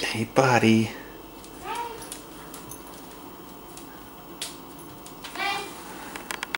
Hey, buddy.